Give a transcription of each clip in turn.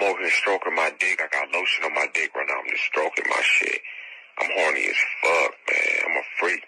I'm over here stroking my dick. I got lotion on my dick right now. I'm just stroking my shit. I'm horny as fuck, man. I'm a freak,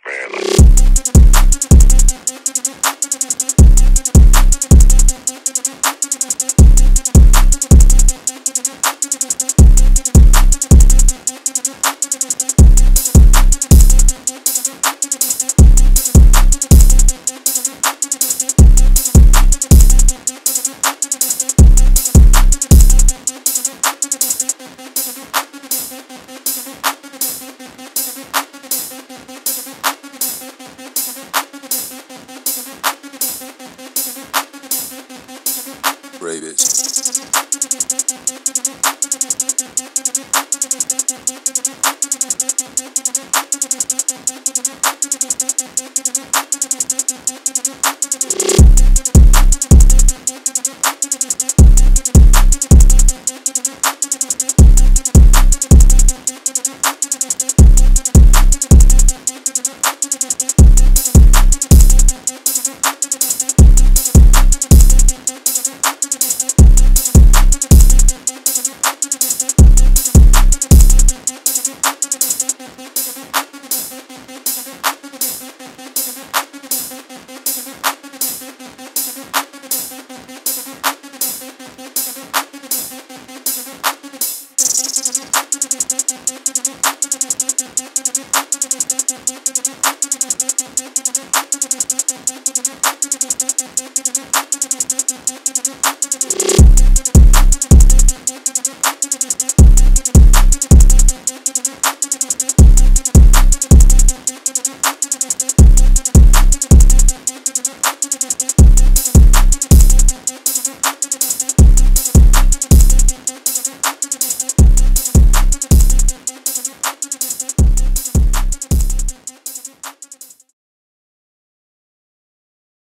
rated.